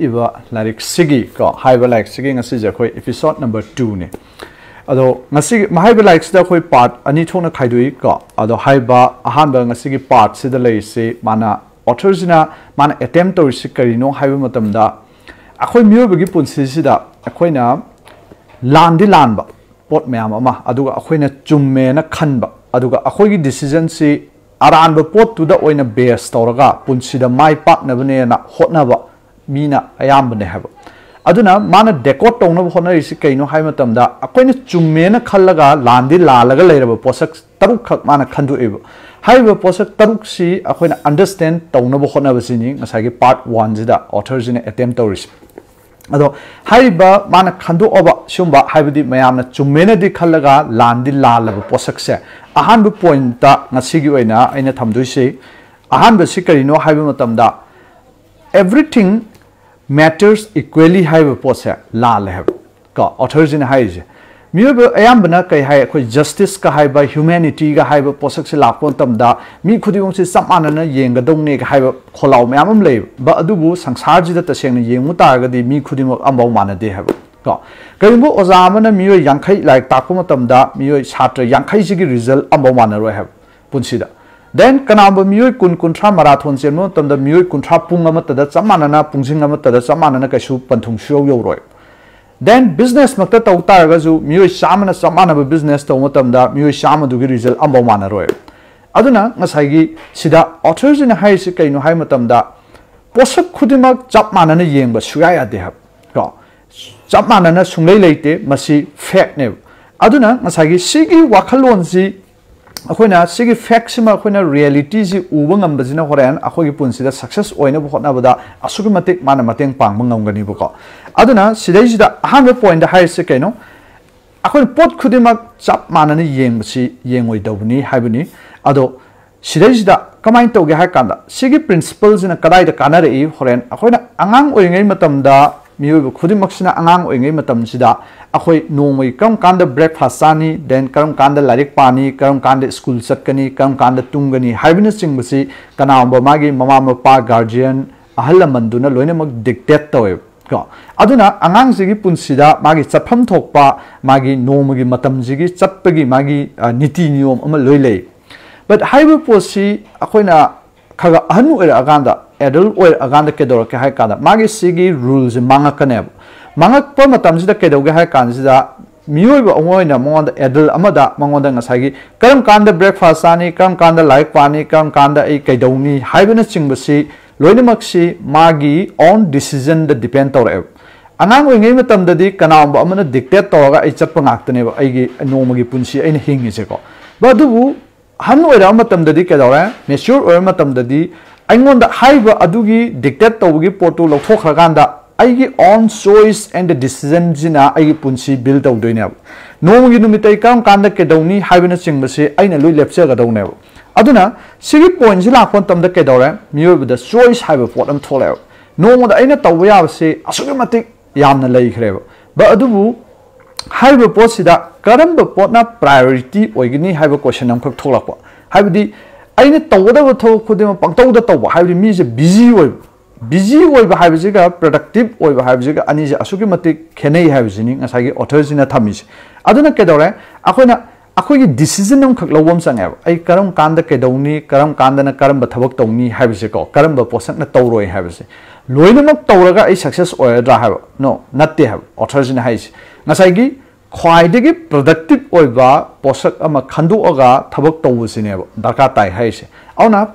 Iba larik sigi ko haiba like sigi ngasi je akhoi episode number 2 ne ado ngasi mahaiba like sida akhoi part ani thona khaidui ko ado haiba ahan ba ngasi gi part sida lei se mana authors na mana attempt to si karino haiba matam da na landi lanba pot mayam ama aduga akhoi na chumme na khanba aduga akhoi decision si aran ba pot tu da oina base tawraga punsi da mai pak na bane na hotna ba mina ayam bane haba aduna mana decode tong na hotna isi kaino hai matam da akhoi na chumme na khallaga landi lalaga leiraba posak taruk khak mana khandu eba hai ba posak taruk si akhoi na understand tong na hotna ba sini ngasai gi part 1 jida author jine attempt tawris अदो माना खंदो ओबा सुंबा मयामना चुमेनदी खल्लगा लांदी लालब पोसकसे अहानबु point अहानबु सिकरिनो हाइबु मतमदा everything matters equally हाइबु पोसे लाल है का ऑथर्स मियोब अयाम्बना कई हाय अखोय जस्टिस का हाइबा ह्यूमैनिटी का हाइबा पोसक से लापो मी खुदिगों से समानना येंगदोंने का हाइबा खोलाव मयाम ले ब अदुबु संसार तसेंग तागदी मी खुदिमो अम्बाव मानदे हाइबा को करिबो ओजा अमना मियो यांखै लाइक मतमदा मियो छात्र यांखै जिगी रिज़ल्ट अम्बाव मानरो हाइब पुनसिदा then kanamba miyoi kun kuntra marathon chen mo tamda miyoi kuntra then business ꯃꯛꯇ ꯇꯧ ꯇꯥꯔꯒꯁꯨ ꯃꯤꯑꯣꯏ ꯆꯥꯝꯃꯅ ꯆꯞ ꯃꯥꯟꯅꯕ ꯕꯤꯖꯤꯅꯦꯁ ꯇꯧꯕ ꯃꯇꯝꯗ ꯃꯤꯑꯣꯏ ꯆꯥꯝꯃꯗꯨꯒꯤ ꯔꯤꯖꯜ ꯑꯃꯐꯥꯎ ꯃꯥꯟꯅꯔꯣꯏ ꯑꯗꯨꯅ ꯉꯁꯥꯏꯒꯤ ꯁꯤꯗ ꯑꯣꯊꯔꯁꯤꯅ ꯍꯥꯏꯔꯤꯁꯤ ꯀꯩꯅꯣ ꯍꯥꯏ ꯃꯇꯝꯗ ꯄꯣꯠꯁꯛ ꯈꯨꯗꯤꯡꯃꯛ ꯆꯞ ꯃꯥꯟꯅꯅ ꯌꯦꯡꯕ ꯁꯨꯌꯥ ꯌꯥꯗꯦ ꯍꯥꯏꯕ ꯀꯣ ꯆꯞ ꯃꯥꯟꯅꯅ ꯁꯨꯡꯂꯩ ꯂꯩꯇꯦ ꯃꯁꯤ ꯐꯦꯛꯅꯦꯕ ꯑꯗꯨꯅ ꯉꯁꯥꯏꯒꯤ ꯁꯤꯒꯤ ꯋꯥꯈꯜꯂꯣꯟꯁꯤ ꯑꯩꯈꯣꯏꯅ ꯁꯤꯒꯤ ꯐꯦꯛꯁꯤꯃ ꯑꯩꯈꯣꯏꯅ ꯔꯤꯌꯦꯂꯤꯇꯤꯁꯤ ꯎꯕ ꯉꯝꯕꯁꯤꯅ ꯍꯣꯔꯦꯟ ꯑꯩꯈꯣꯏꯒꯤ ꯄꯨꯟꯁꯤꯗ ꯁꯛꯁꯦꯁ ꯑꯣꯏꯅꯕ ꯍꯣꯠꯅꯕꯗ ꯑꯁꯨꯛꯀꯤ ꯃꯇꯤꯛ ꯃꯥꯅ ꯃꯇꯦꯡ ꯄꯥꯡꯕ ꯉꯝꯒꯅꯤꯕꯀꯣ ꯑꯗꯨꯅ ꯁꯤꯗꯩꯁꯤꯗ ꯑꯍꯥꯟꯕ ꯄꯣꯏꯟꯗ ꯍꯥꯏꯔꯤꯁꯦ ꯀꯩꯅꯣ ꯑꯩꯈꯣꯏꯅ ꯄꯣꯠ ꯈꯨꯗꯤꯡꯃꯛ ꯆꯞ ꯃꯥꯟꯅꯅ ꯌꯦꯡꯕꯁꯤ ꯌꯦꯡꯉꯣꯏꯗꯧꯕꯅꯤ ꯍꯥꯏꯕꯅꯤ ꯑꯗꯣ ꯁꯤꯗꯩꯁꯤꯗ ꯀꯃꯥꯏꯅ ꯇꯧꯒꯦ ꯍꯥꯏ ꯀꯥꯟꯗ ꯁꯤꯒꯤ ꯄ꯭ꯔꯤꯟꯁꯤꯄꯜꯁꯤꯅ ꯀꯗꯥꯏꯗ ꯀꯥꯟꯅꯔꯛꯏ ꯍꯣꯔꯦꯟ ꯑꯩꯈꯣꯏꯅ ꯑꯉꯥꯡ ꯑꯣꯏꯔꯤꯉꯩ ꯃꯇꯝꯗ ꯃꯤꯑꯣꯏꯕ ꯈꯨꯗꯤꯡꯃꯛꯁꯤꯅ ꯑꯉꯥꯡ ꯑꯣꯏꯔꯤꯉꯩ ꯃꯇꯝꯁꯤꯗ ꯑꯩꯈꯣꯏ ꯅꯣꯡꯃꯒꯤ ꯀꯔꯝ ꯀꯥꯟꯗ ꯕ꯭ꯔꯦꯛꯐꯥꯁ ꯆꯥꯅꯤ ꯗꯦꯟ ꯀꯔꯝ ꯀꯥꯟꯗ ꯂꯥꯏꯔꯤꯛ ꯄꯥꯅꯤ ꯀꯔꯝ ꯀꯥꯟꯗ ꯁ꯭ꯀꯨꯜ ꯆꯠꯀꯅꯤ ꯀꯔꯝ ꯀꯥꯟꯗ ꯇꯨꯝꯒꯅꯤ ꯍꯥꯏꯕꯅꯆꯤꯡꯕꯁꯤ ꯀꯅꯥꯒꯨꯝꯕ ꯃꯥꯒꯤ ꯃꯃꯥ ꯃꯄꯥ ꯒꯥꯔꯖꯤꯌꯟ ꯑꯍꯜ ꯂꯃꯟꯗꯨꯅ ꯂꯣꯏꯅꯃꯛ ꯗꯤꯛꯇꯦꯠ ꯇꯧꯋꯦꯕ ꯀꯣ ꯑꯗꯨꯅ ꯑꯉꯥꯡꯁꯤꯒꯤ ꯄꯨꯟꯁꯤꯗ ꯃꯥꯒꯤ ꯆꯠꯐꯝ ꯊꯣꯛꯄ ꯃꯥꯒꯤ ꯅꯣꯡꯃꯒꯤ ꯃꯇꯝꯁꯤꯒꯤ ꯆꯠꯄꯒꯤ ꯃꯥꯒꯤ ꯅꯤꯇꯤ ꯅꯤꯌꯣꯝ ꯑꯃ ꯂꯣꯏ ꯂꯩ ꯕꯠ ꯍꯥꯏꯔꯤꯕ ꯄꯣꯠꯁꯤ ꯑꯩꯈꯣꯏꯅ खग अहन ओरगान एडल्ट ओरगान कदौरके है कान मागी रूल्स मांगकने मांगपमद कदौगे है कानद मीब मोद एडल्ट मोद करम कान ब्रेकफास्ट चानी करम कान लाइक पानी करम कान कदौनी है लोनमसी मागी ओन डिसीज़न डिपेंड तौर अगांगी कनाब डिक्टेट तौर चपने नोम की पुनसी हिंगेको बदबू ꯀꯅꯥꯒꯨꯝꯕ ꯑꯃꯅ ꯗꯤꯛꯇꯦꯠ ꯇꯧꯔꯒ ꯑꯩ ꯆꯠꯄ ꯉꯥꯛꯇꯅꯦꯕ ꯑꯩꯒꯤ ꯅꯣꯡꯃꯒꯤ ꯄꯨꯟꯁꯤ ꯑꯩꯅ ꯍꯤꯡꯉꯤꯁꯦꯀꯣ ꯑꯗꯨꯕꯨ ꯑꯍꯟ ꯑꯣꯏꯔꯛꯑ ꯃꯇꯝꯗꯗꯤ ꯀꯩꯗꯧꯔꯦ ꯃꯦꯆ꯭ꯌꯣꯔ ꯑꯣꯏꯔ ꯃꯇꯝꯗꯗꯤ ꯑꯩꯉꯣꯟꯗ ꯍꯥꯏꯔꯤꯕ ꯑꯗꯨꯒꯤ ꯗꯤꯛꯇꯦꯠ ꯇꯧꯕꯒꯤ ꯄꯣꯠꯇꯨ ꯂꯧꯊꯣꯛꯈ꯭ꯔꯀꯥꯟꯗ ꯑꯩꯒꯤ ꯑꯣꯟ ꯆꯣꯏꯁ ꯑꯦꯟ ꯗ ꯗꯤꯁꯤꯖꯟꯁꯤꯅ ꯑꯩꯒꯤ ꯄꯨꯟꯁꯤ ꯕꯤꯜ ꯇꯧꯗꯣꯏꯅꯦꯕ ꯅꯣꯡꯃꯒꯤ ꯅꯨꯃꯤꯠꯇ ꯑꯩ ꯀꯔꯝ ꯀꯥꯟꯗ ꯀꯩꯗꯧꯅꯤ ꯍꯥꯏꯕꯅꯆꯤꯡꯕꯁꯤ ꯑꯩꯅ ꯂꯣꯏ ꯂꯦꯞꯆꯒꯗꯧꯅꯦꯕ ꯑꯗꯨꯅ ꯁꯤꯒꯤ ꯄꯣꯏꯟꯁꯤ ꯂꯥꯛꯄ ꯃꯇꯝꯗ ꯀꯩꯗꯧꯔꯦ ꯃꯤꯑꯣꯏꯕꯗ ꯆꯣꯏꯁ ꯍꯥꯏꯕ ꯄꯣꯠ ꯑꯃ ꯊꯣꯛꯂꯛꯑꯦꯕ ꯅꯣꯡꯃꯗ ꯑꯩꯅ ꯇꯧꯕ ꯌꯥꯕꯁꯤ ꯑꯁꯨꯛꯀꯤ ꯃꯇꯤꯛ ꯌꯥꯝꯅ ꯂꯩꯈ꯭ꯔꯦꯕ ꯕ ꯑꯗꯨꯕꯨ ꯍꯥꯏꯔꯤꯕ ꯄꯣꯠꯁꯤꯗ ꯀꯔꯝꯕ ꯄꯣꯠꯅ ꯄ꯭ꯔꯥꯏꯌꯣꯔꯤꯇꯤ ꯑꯣꯏꯒꯅꯤ ꯍꯥꯏꯕ ꯀꯣꯏꯁꯟ ꯑꯃꯈꯛ ꯊꯣꯛꯂꯛꯄ ꯍꯥꯏꯕꯗꯤ ꯑꯩꯅ ꯇꯧꯒꯗꯕ ꯊꯕꯛ ꯈꯨꯗꯤꯡꯃꯛ ꯄꯪꯇꯧꯗ ꯇꯧꯕ ꯍꯥꯏꯕꯗꯤ ꯃꯤꯁꯦ ꯕꯤꯖꯤ ꯑꯣꯏꯕ ꯕꯤꯖꯤ ꯑꯣꯏꯕ ꯍꯥꯏꯕꯁꯤꯒ ꯄ꯭ꯔꯗꯛꯇꯤꯞ ꯑꯣꯏꯕ ꯍꯥꯏꯕꯁꯤꯒ ꯑꯅꯤꯁꯦ ꯑꯁꯨꯛꯀꯤ ꯃꯇꯤꯛ ꯈꯦꯠꯅꯩ ꯍꯥꯏꯕꯁꯤꯅꯤ ꯉꯁꯥꯏꯒꯤ ꯑꯣꯊꯔꯁꯤꯅ ꯊꯝꯃꯤꯁꯦ ꯑꯗꯨꯅ ꯀꯩꯗꯧꯔꯦ ꯑꯩꯈꯣꯏꯅ ꯑꯩꯈꯣꯏꯒꯤ ꯗꯤꯁꯤꯖꯟ ꯑꯃꯈꯛ ꯂꯧꯕ ꯑꯃ ꯆꯪꯉꯦꯕ ꯑꯩ ꯀꯔꯝ ꯀꯥꯟꯗ ꯀꯩꯗꯧꯅꯤ ꯀꯔꯝ ꯀꯥꯟꯗꯅ ꯀꯔꯝꯕ ꯊꯕꯛ ꯇꯧꯅꯤ ꯍꯥꯏꯕꯁꯦꯀꯣ ꯀꯔꯝꯕ ꯄꯣꯠꯁꯛꯅ ꯇꯧꯔꯣꯏ ꯍꯥꯏꯕꯁꯦ ꯂꯣꯏꯅꯃꯛ ꯇꯧꯔꯒ ꯑꯩ ꯁꯛꯁꯦꯁ ꯑꯣꯏꯔꯗ꯭ꯔꯥ ꯍꯥꯏꯕ ꯅꯣ ꯅꯠꯇꯦ ꯍꯥꯏꯕ ꯑꯣꯊꯔꯁꯤꯅ ꯍꯥꯏꯁꯦ ꯉꯁꯥꯏꯒꯤ ꯈ꯭ꯋꯥꯏꯗꯒꯤ ꯄ꯭ꯔꯗꯛꯇꯤꯞ ꯑꯣꯏꯕ ꯄꯣꯠꯁꯛ ꯑꯃ ꯈꯟꯗꯣꯛꯑꯒ ꯊꯕꯛ ꯇꯧꯕꯁꯤꯅꯦꯕ ꯗꯔꯀꯥꯔ ꯇꯥꯏ ꯍꯥꯏꯔꯤꯁꯦ ꯑꯗꯨꯅ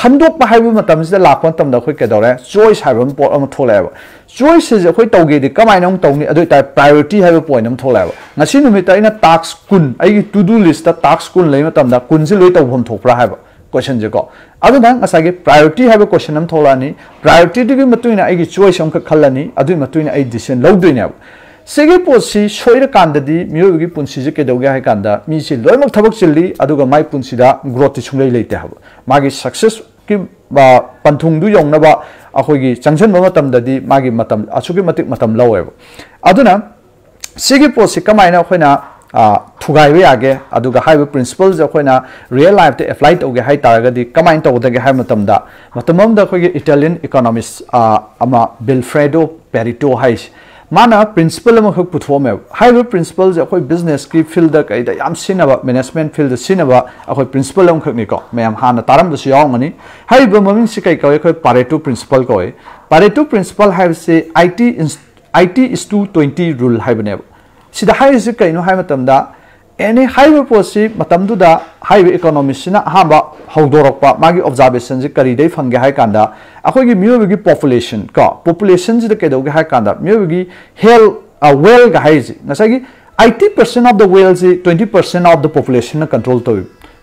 ꯈꯟꯗꯣꯛꯄ ꯍꯥꯏꯕ ꯃꯇꯝꯁꯤꯗ ꯂꯥꯛꯄ ꯃꯇꯝꯗ ꯑꯩꯈꯣꯏ ꯀꯩꯗꯧꯔꯦ ꯆꯣꯏꯁ ꯍꯥꯏꯕ ꯑꯃ ꯄꯣꯠ ꯑꯃ ꯊꯣꯛꯂꯛꯑꯦꯕ ꯆꯣꯏꯁꯁꯤꯁꯦ ꯑꯩꯈꯣꯏ ꯇꯧꯒꯦꯗꯤ ꯀꯃꯥꯏꯅ ꯑꯃꯨꯛ ꯇꯧꯅꯤ ꯑꯗꯨ ꯑꯣꯏꯇꯥꯔꯗꯤ ꯄ꯭ꯔꯥꯏꯌꯣꯔꯤꯇꯤ ꯍꯥꯏꯕ ꯄꯣꯏꯟ ꯑꯃ ꯊꯣꯛꯂꯛꯑꯦꯕ ꯉꯁꯤ ꯅꯨꯃꯤꯠꯇ ꯑꯩꯅ ꯇꯥꯛꯁ ꯀꯨꯟ ꯑꯩꯒꯤ ꯇꯨ ꯗꯨ ꯂꯤꯁꯇ ꯇꯥꯛꯁ ꯀꯨꯟ ꯂꯩ ꯃꯇꯝꯗ ꯀꯨꯟꯁꯤ ꯂꯣꯏ ꯇꯧꯐꯝ ꯊꯣꯛꯄ꯭ꯔꯥ ꯍꯥꯏꯕ ꯀꯣꯏꯁꯟꯁꯦꯀꯣ ꯑꯗꯨꯅ ꯉꯁꯥꯏꯒꯤ ꯄ꯭ꯔꯥꯏꯌꯣꯔꯤꯇꯤ ꯍꯥꯏꯕ ꯀꯣꯏꯁꯟ ꯑꯃ ꯊꯣꯛꯂꯛꯑꯅꯤ ꯄ꯭ꯔꯥꯏꯌꯣꯔꯤꯇꯤꯗꯨꯒꯤ ꯃꯇꯨꯡ ꯏꯟꯅ ꯑꯩꯒꯤ ꯆꯣꯏꯁ ꯑꯃꯈꯛ ꯈꯜꯂꯅꯤ ꯑꯗꯨꯒꯤ ꯃꯇꯨꯡ ꯏꯟꯅ ꯑꯩ ꯗꯤꯁꯤꯖꯟ ꯂꯧꯗꯣꯏꯅꯦꯕ ꯁꯤꯒꯤ ꯄꯣꯠꯁꯤ ꯁꯣꯏꯔꯀꯥꯟꯗꯗꯤ ꯃꯤꯑꯣꯏꯕꯒꯤ ꯄꯨꯟꯁꯤꯁꯦ ꯀꯩꯗꯧꯒꯦ ꯍꯥꯏ ꯀꯥꯟꯗ ꯃꯤꯁꯤ ꯂꯣꯏꯅꯃꯛ ꯊꯕꯛ ꯆꯤꯜꯂꯤ ꯑꯗꯨꯒ ꯃꯥꯏ ꯄꯨꯟꯁꯤꯗ ꯒ꯭ꯔꯣꯠꯇꯤ ꯁꯨꯡꯂꯩ ꯂꯩꯇꯦ ꯍꯥꯏꯕ ꯃꯥꯒꯤ ꯁꯛꯁꯦꯁꯀꯤ ꯄꯟꯊꯨꯡꯗꯨ ꯌꯧꯅꯕ ꯑꯩꯈꯣꯏꯒꯤ ꯆꯪꯁꯤꯟꯕ ꯃꯇꯝꯗꯗꯤ ꯃꯥꯒꯤ ꯃꯇꯝ ꯑꯁꯨꯛꯀꯤ ꯃꯇꯤꯛ ꯃꯇꯝ ꯂꯧꯋꯦꯕ ꯑꯗꯨꯅ ꯁꯤꯒꯤ ꯄꯣꯠꯁꯤ ꯀꯃꯥꯏꯅ ꯑꯩꯈꯣꯏꯅ थुगाइबे यागे अदुगा हाइबे प्रिंसिपल जे अखोइना रियल लाइफ ते अप्लाई तौगे हाइ तारगदि कमाइन तौदगे हाइ मतमदा मतमम द अखोइगे इटालियन इकोनॉमिस्ट अमा बिलफ्रेडो पेरिटो हाइस माना प्रिंसिपल अमा खक पुथोमे हाइबे प्रिंसिपल जे अखोइ बिजनेस की फील्ड कइदा याम सिनबा मैनेजमेंट फील्ड सिनबा अखोइ प्रिंसिपल अम खक निको मैम हाना तारम दसु यावngani हाइबे ममिंग सि कइ कइ पारेटो प्रिंसिपल कोइ पारेटो प्रिंसिपल हाइबे से eighty eighty is to 20 rule हाइबने any highway पोसी अहम हौदोरप मागी ऑब्जर्वेशन से करीदे फंगे हाइ कांदा अखोगी पोपुलेसन पॉपुलेशन का पॉपुलेशन से की हाइ कांदा मियोबगी हेल वेल गा हाइजे नसागी 80% of the whales 20% of the population control to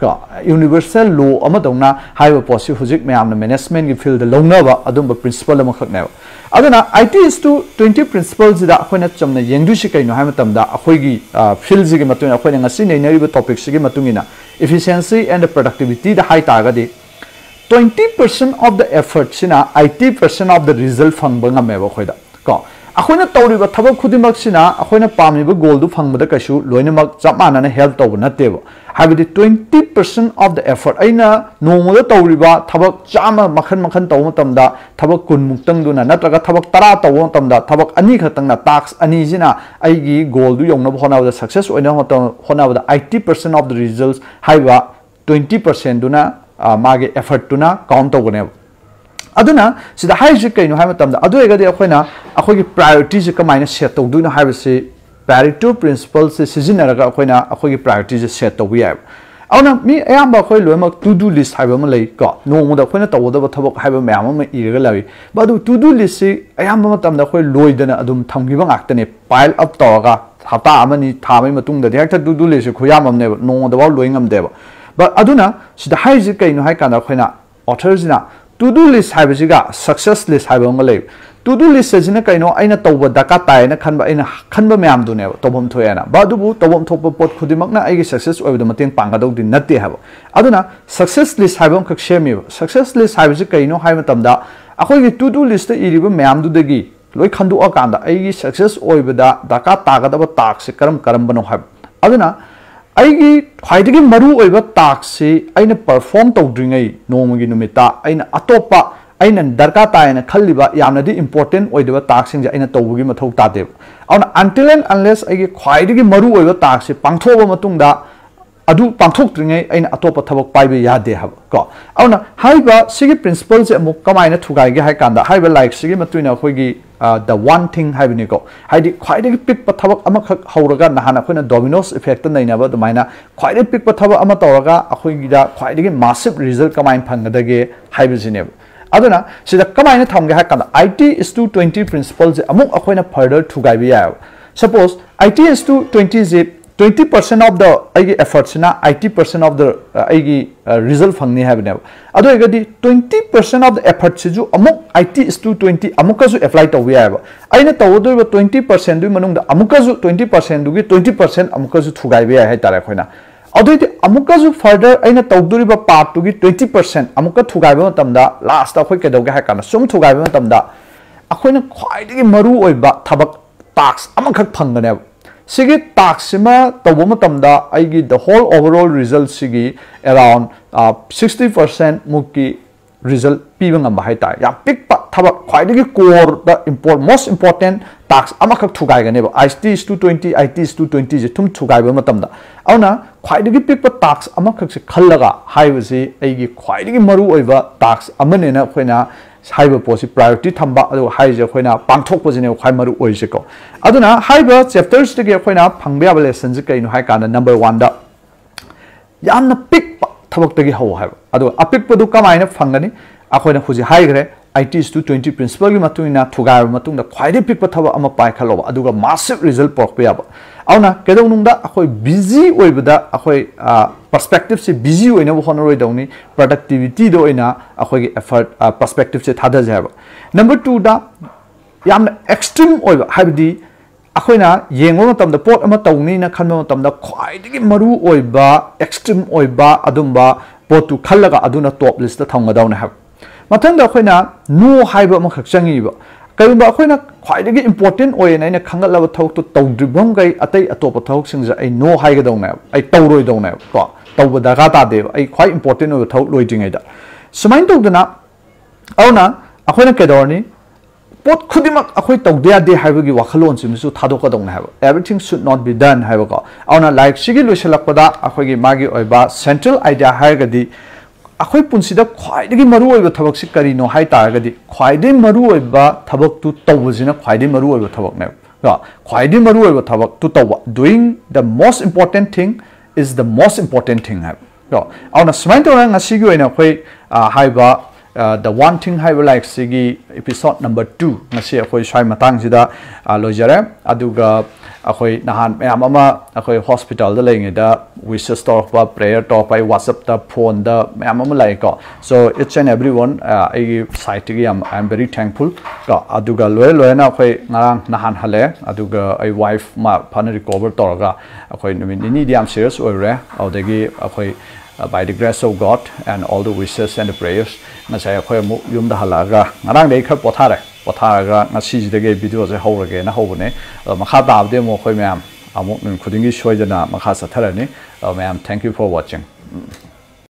loinamak chum leramba ka universal law ama dongna haiba posi hujik mayam na management gi field longna ba adum ba principle ama khak na aduna it is to 20 principles da akhona chamna yengdu shi kaino haima tam da akhoi gi field ji gi matun akhoi ngasi nei nei ba topic gi matungina efficiency and productivity da high ta ga de 20% of the effort sina 80% of the result phang ba ngame ba khoi da ko ꯑꯩꯈꯣꯏꯅ ꯇꯧꯔꯤꯕ ꯊꯕꯛ ꯈꯨꯗꯤꯡꯃꯛꯁꯤꯅ ꯑꯩꯈꯣꯏꯅ ꯄꯥꯝꯃꯤꯕ ꯒꯣꯜꯗꯨ ꯐꯪꯕꯗ ꯀꯩꯁꯨ ꯂꯣꯏꯅꯃꯛ ꯆꯞ ꯃꯥꯟꯅꯅ ꯍꯦꯜꯞ ꯇꯧꯕ ꯅꯠꯇꯦꯕ ꯍꯥꯏꯕꯗꯤ twenty percent of the effort ꯑꯩꯅ ꯅꯣꯡꯃꯗ ꯇꯧꯔꯤꯕ ꯊꯕꯛ ꯆꯥꯝꯃ ꯃꯈꯟ ꯃꯈꯟ ꯇꯧꯕ ꯃꯇꯝꯗ ꯊꯕꯛ ꯀꯨꯟꯃꯨꯛꯇꯪꯗꯨꯅ ꯅꯠꯇ꯭ꯔꯒ ꯊꯕꯛ ꯇꯔꯥ ꯇꯧꯕ ꯃꯇꯝꯗ ꯊꯕꯛ ꯑꯅꯤꯈꯛꯇꯪꯅ ꯇꯥꯛꯁ ꯑꯅꯤꯁꯤꯅ ꯑꯩꯒꯤ ꯒꯣꯜꯗꯨ ꯌꯧꯅꯕ ꯍꯣꯠꯅꯕꯗ ꯁꯛꯁꯦꯁ ꯑꯣꯏꯅꯕ ꯍꯣꯠꯅꯕꯗ ꯑꯩꯠꯇꯤ ꯄꯔꯁꯦꯟ ꯑꯣꯐ ꯗ ꯔꯤꯖꯜꯠꯁ ꯍꯥꯏꯕ ꯇ꯭ꯋꯦꯟꯇꯤ ꯄꯔꯁꯦꯟꯗꯨꯅ ꯃꯥꯒꯤ ꯑꯦꯐꯔꯠꯇꯨꯅ ꯀꯥꯎꯟ ꯇꯧꯒꯅꯦꯕ मागे एफर्ट दुना काउंट तौगनेब अदुना सिदा हाइजे कइनो हाइ मतमदा अदु एगदि अखोइना अखोइगी प्रायोरिटी जे कमाइना सेट तौदुना हाइबसे पैरिटो प्रिंसिपल से सिजिनरगा अखोइना अखोइगी प्रायोरिटी जे सेट तौबि अवना मी अयाम अखोइ लोइमक टू डू लिस्ट हाइबा म लई को नोंगदा अखोइना तौदब थबक हाइबा म्याम म इरगा लई बदु टू डू लिस्ट से थंगिबा ngakतने पाइल अप मतुंगदा हेक्टा टू डू लिस्ट खुयाम अमने नोंगदा बाव लोइंगम देबा बट टूदू लिस्ट है सक्सेस लिस्ट है टूदू लिस्ट कई तब दर ताएन खब खब मैमदने तब थोन बब तब थोप पोट खुद सक्सेस पागदी नाते हैं सक्सेस लिस्ट है सेमी सक्सेस लिस्ट है कम अखोगी टूदू लिस्ट इरीब मैमदी लो खुक सक्सेस दर ताग तक कम कमो है ꯑꯩꯒꯤ ꯈ꯭ꯋꯥꯏꯗꯒꯤ ꯃꯔꯨ ꯑꯣꯏꯕ ꯇꯥꯛꯁꯤ ꯑꯩꯅ ꯄꯔꯐꯣꯔꯝ ꯇꯧꯗ꯭ꯔꯤꯉꯩ ꯅꯣꯡꯃꯒꯤ ꯅꯨꯃꯤꯠꯇ ꯑꯩꯅ ꯑꯇꯣꯞꯄ ꯑꯩꯅ ꯗꯔꯀꯥꯔ ꯇꯥꯏꯅ ꯈꯜꯂꯤꯕ ꯌꯥꯝꯅꯗꯤ ꯏꯝꯄꯣꯔꯇꯦꯟ ꯑꯣꯏꯗꯕ ꯇꯥꯛꯁꯤꯡꯁꯦ ꯑꯩꯅ ꯇꯧꯕꯒꯤ ꯃꯊꯧ ꯇꯥꯗꯦꯕ ꯑꯗꯨꯅ ꯑꯟꯇꯤꯜ ꯑꯦꯟ ꯑꯟꯂꯦꯁ ꯑꯩꯒꯤ ꯈ꯭ꯋꯥꯏꯗꯒꯤ ꯃꯔꯨ ꯑꯣꯏꯕ ꯇꯥꯛꯁꯤ ꯄꯥꯡꯊꯣꯛꯑꯕ ꯃꯇꯨꯡꯗ adu pangthokringai ain atopa thabok paibe yade hab ko auna haiba sigi principle se amuk kamai na thugai ge hai kanda haiba like sigi matuina khoi gi the one thing haibi ni ko haidi khwai de pik pa thabok ama khak hauraga na hana khoina dominoes effect na ina ba dumaina khwai de pik pa thabok ama toraga akhoi gi da khwai de massive result kamai phangada ge haibi jine aduna sida kamai na thamge ha kanda it is to 20 principle se amuk akhoina further thugai bi ya suppose it is to 20 je twenty percent of the एफर्ट्सना eighty percent of the फंगनी है twenty percent of the efforts eighty is to twenty अमुकजु apply तब ये तौद्व twenty percent twenty percent twenty percent अमुकजु थुगाइब है अखोना अद्वि अमुकजु further अगर तौद्व पार्ट की ट्वेंटी पर्सेंट अमुक थुगाइब लास्ट अखो कौगे है सूम थुगाइब अखोना खाई थबक टास्क फंगने वो सिगी ताक्सिमा तब मतमदा आइगी द होल ओवरऑल रिज़ल्ट सिगी अराउंड सिक्सटी परसेंट मुक्की रिज़ल्ट पीबंग ngam hai ta ya pick pa thaba khwaidagi core the import most important task amakak thugai ga ne ba IT is 220 IT is 220 je thum thugai ba matam da auna khwaidagi pick pa task amakak se khallaga hai ba si aigi khwaidagi maru oiba task amane na khoina हाइब पोसी priority थम्बा अदु हाइजे खोइना पांथोक पजिने खाइ मरु ओइजेको अदुना हाइब चैप्टर्स तगे खोइना फंगबे लेसन जे कइनो हाइ काना नंबर 1 दा यामना पिक थबक तगे हौ पदु कमाइना फंगनी अखोइना हुजि हाइग्रे IT is to 20 principle gi matungina thugar matungda khwaide pikpa thaba ama pai khaloba aduga massive result pork yaba auna kedong nungda akhoi busy oibada akhoi perspective se busy oina bo honor oidawni productivity do oina akhoi gi effort perspective se thada jaba number 2 da yamna extreme oiba habdi ꯑꯩꯈꯣꯏꯅ ꯌꯦꯡꯕ ꯃꯇꯝꯗ ꯄꯣꯠ ꯑꯃ ꯇꯧꯅꯤꯅ ꯈꯟꯕ ꯃꯇꯝꯗ ꯈ꯭ꯋꯥꯏꯗꯒꯤ ꯃꯔꯨ ꯑꯣꯏꯕ ꯑꯦꯛꯁꯇ꯭ꯔꯤꯝ ꯑꯣꯏꯕ ꯑꯗꯨꯝꯕ ꯄꯣꯠꯇꯨ ꯈꯜꯂꯒ ꯑꯗꯨꯅ ꯇꯣꯞ ꯂꯤꯁꯇ ꯊꯝꯒꯗꯧꯅꯦ ꯍꯥꯏꯕ ꯃꯊꯪꯗ ꯑꯩꯈꯣꯏꯅ ꯅꯣ ꯍꯥꯏꯕ ꯑꯃꯈꯛ ꯆꯪꯉꯤꯕ ꯀꯔꯤꯒꯨꯝꯕ ꯑꯩꯈꯣꯏꯅ ꯈ꯭ꯋꯥꯏꯗꯒꯤ ꯏꯝꯄꯣꯔꯇꯦꯟ ꯑꯣꯏꯌꯦꯅ ꯑꯩꯅ ꯈꯪꯒꯠꯂꯕ ꯊꯕꯛꯇꯨ ꯇꯧꯗ꯭ꯔꯤꯕꯈꯩ ꯑꯇꯩ ꯑꯇꯣꯞꯄ ꯊꯕꯛꯁꯤꯡꯁꯦ ꯑꯩ ꯅꯣ ꯍꯥꯏꯒꯗꯧꯅꯦꯕ ꯑꯩ ꯇꯧꯔꯣꯏꯗꯧꯅꯦꯕ ꯀꯣ ꯇꯧꯕ ꯗꯔꯀꯥꯔ ꯇꯥꯗꯦꯕ ꯑꯩ ꯈ꯭ꯋꯥꯏ ꯏꯝꯄꯣꯔꯇꯦꯟ ꯑꯣꯏꯕ ꯊꯕꯛ ꯂꯣꯏꯗ꯭ꯔꯤꯉꯩꯗ ꯁꯨꯃꯥꯏꯅ ꯇꯧꯗꯅ ꯑꯗꯨꯅ ꯑꯩꯈꯣꯏꯅ ꯀꯩꯗꯧꯔꯅꯤ pot khudimak akhoi tawde ade haibu gi wakhalon simsu thadoka dong haibu everything should not be done haibu ko awna like sigi loisalak pada akhoi gi magi oiba central idea haiga di akhoi punsi da khwai de maru oiba thabak si kari no hai ta ga di khwai de maru oiba thabak tu tawjina khwai de maru oiba thabak ne ga khwai de maru oiba thabak tu tawa doing the most important thing is the most important thing haibu ga awna smain to nga sigi oina khoi haiba The One Thing I Will Like Sigi Episode Number Two Nasi Akoi Shai Matang Zida Lojare Aduga Akoi Nahan Mayamama Akoi Hospital the Lang Ida Wishes Talk by Prayer Talk by WhatsApp the Phone the Mayamama Laiko So each and everyone I Sight Gi I'm I'm very thankful Ka Aduga Loe Loe Na Akoi Narang Nahan Hale Aduga I Wife Ma Pan Recover Torga Akoi Nini Diam Serious Oire Aduga Akoi Uh, by the grace of god and all the wishes and the prayers na sa khoi mu yum da halaga ngarang dei kha pothare potharaga na si ji de ge video je hawrage na hawne uh, ma kha da de mo khoi myam amu khudingi shoi jana ma kha sa tharani uh, myam thank you for watching. Mm.